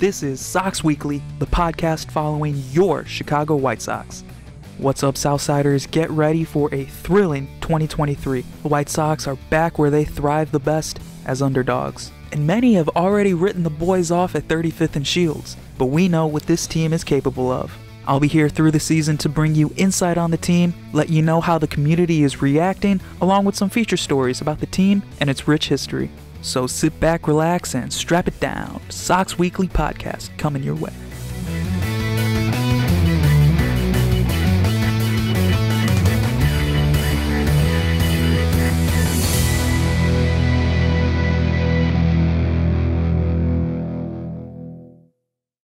This is Sox Weekly, the podcast following your Chicago White Sox. What's up, Southsiders? Get ready for a thrilling 2023. The White Sox are back where they thrive the best as underdogs. And many have already written the boys off at 35th and Shields, but we know what this team is capable of. I'll be here through the season to bring you insight on the team, let you know how the community is reacting, along with some feature stories about the team and its rich history. So sit back, relax, and strap it down. Sox Weekly Podcast coming your way.